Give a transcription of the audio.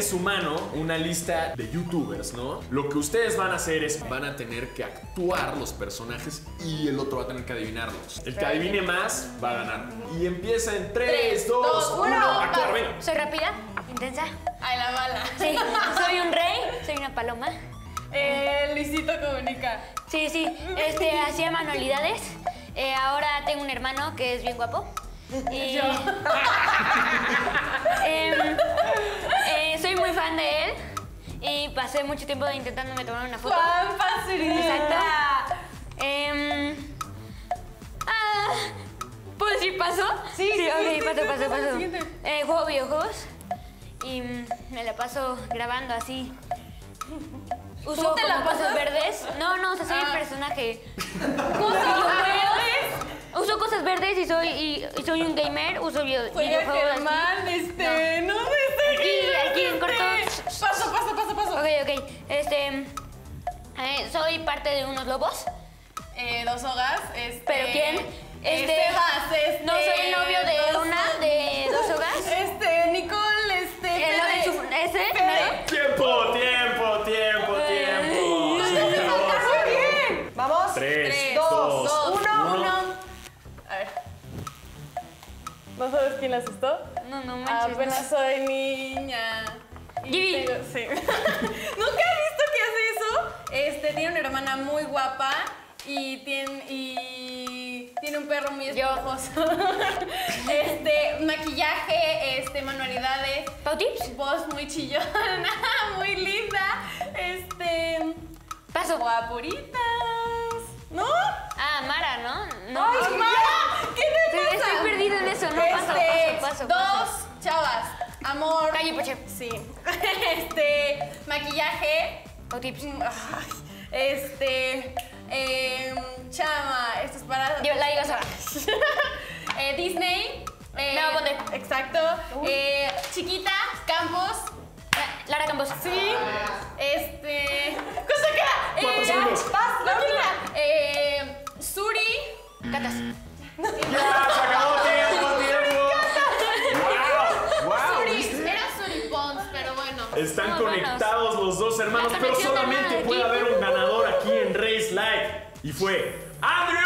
en su mano una lista de youtubers, ¿no? Lo que ustedes van a hacer es van a tener que actuar los personajes y el otro va a tener que adivinarlos. El que adivine más va a ganar. Y empieza en 3, 2, dos, 1. uno. Actuar, venga. Soy rápida, intensa. Ay, la bala. Sí, soy un rey, soy una paloma. Eh, Luisito comunica. Sí, sí, este, hacía manualidades. Eh, ahora tengo un hermano que es bien guapo. Y, Yo. y pasé mucho tiempo intentándome tomar una foto. Juan Pazurita. Exacto. Em, ah, ¿Puedo decir paso? Sí, sí, ok, sí, paso, sí, paso, paso. siguiente. Eh, juego videojuegos y me la paso grabando así. Uso ¿Tú te la como cosas pasas? verdes. No, no, o sea, soy Ah. el personaje. ¿Cosas Uso cosas verdes y soy, y, y soy un gamer. Uso video- videojuegos. así. Germán, este, eh, soy parte de unos lobos. Eh, dos hogas, este... ¿Pero quién? Este, vas, este... No soy el novio de dos- una, de dos hogas. Este, Nicole, este... El novio de su- ese. Tiempo, tiempo, tiempo, tiempo. Se acabó, se acabó. bien. Vamos. Tres, Tres, dos, dos, uno. uno. A ver. ¿No sabes quién asustó? No, no manches. Apenas soy niña. Y Gibi. tengo- Sí. ¿Nunca he visto que hace eso? Este, tiene una hermana muy guapa y tiene, y tiene un perro muy esponjoso. este, maquillaje, este, manualidades. ¿Pau tips? Voz muy chillona, muy linda. Este. Paso. Guapuritas. ¿No? Ah, Mara, ¿no? No. ¡Ay, Mara! ¿Qué te pasa? estoy perdida en eso, no, paso, Este, paso, paso, Dos paso. chavas. Amor. Calle Poche. Sí. Este. Maquillaje. Pau tips. Ay, Este. em, chama. Esto es para. Yo la digo Sara. Eh, Disney. eh, No, ponte. Exacto. Eh, chiquita. Campos. Lara Campos. Sí. Este. ¿Cosa que era? Cuatro Eh, segundos. Vas, la última. Eh, Suri. Catas. Ya, se acabó tiempo, tiempo. Wow, wow. Suri. Era Suri Pons, pero bueno. Están Somos buenos. conectados los dos hermanos, pero solamente puede haber un ganador aquí en Race Live. Y fue Andrew